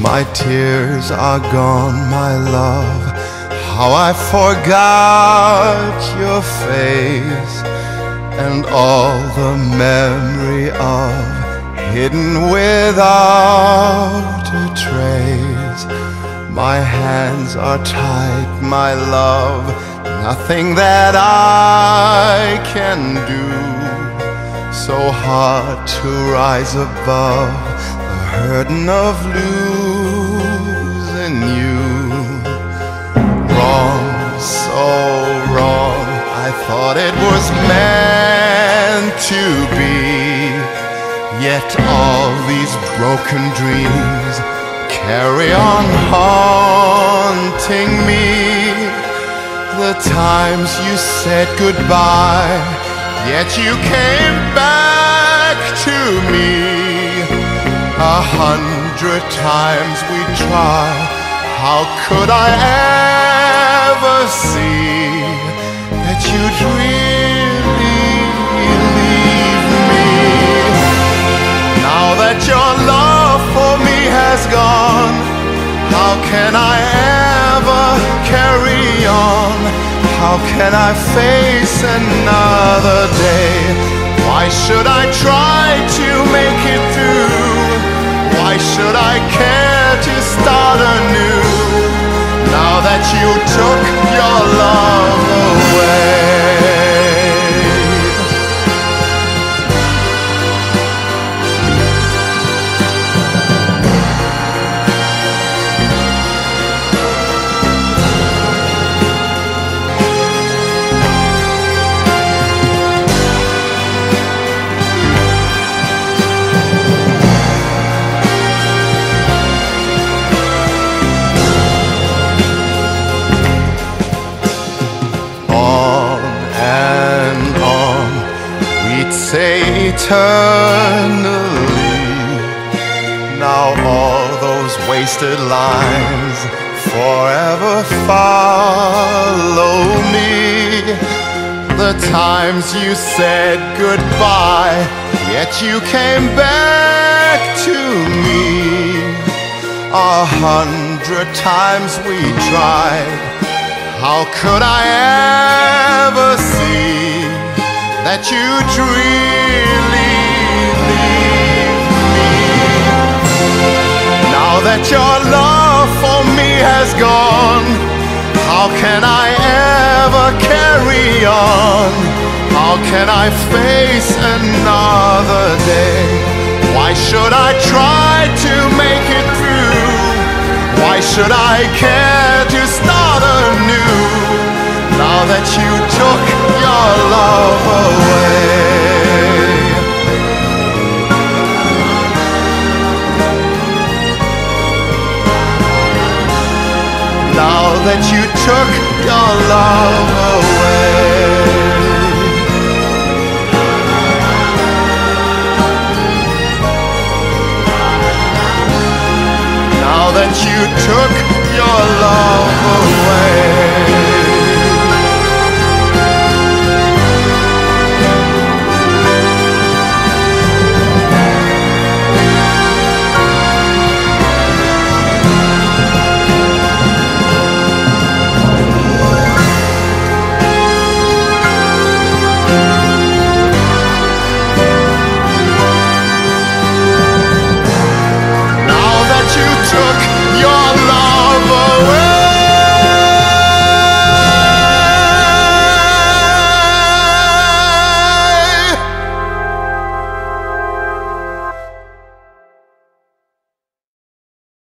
my tears are gone, my love. How I forgot your face and all the memory of hidden without a trace. My hands are tight, my love. Nothing that I can do. So hard to rise above the burden of losing was meant to be. Yet all these broken dreams carry on haunting me. The times you said goodbye, yet you came back to me. A hundred times we tried, how could I ever see that you'd really can I ever carry on? How can I face another day? Why should I try to make it through? Why should I care to start anew? Now that you say eternally. Now all those wasted lines forever follow me. The times you said goodbye yet you came back to me. A hundred times we tried. How could I ever see that you'd really leave me? Now that your love for me has gone, how can I ever carry on? How can I face another day? Why should I try to make it through? Why should I care to start anew now that you took your Now that you took your love away. Now that you took your love